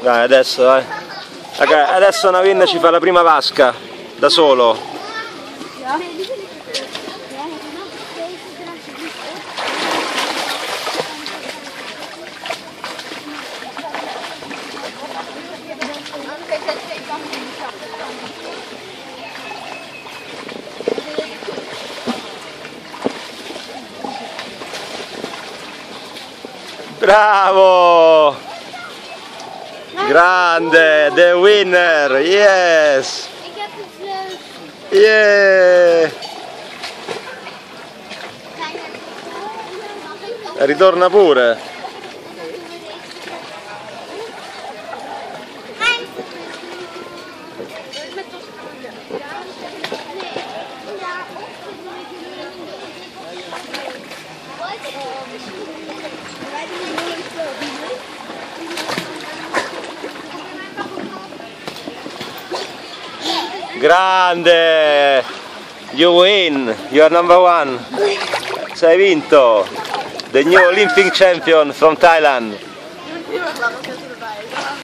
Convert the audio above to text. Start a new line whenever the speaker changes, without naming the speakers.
Dai, adesso, dai. Raga, adesso Navin ci fa la prima vasca, da solo. Bravo! Grande, the winner, yes!
Ik heb.
Yeah! Ritorna pure. Grande! You win! You are number one! Sei vinto! The new Olympic champion from Thailand!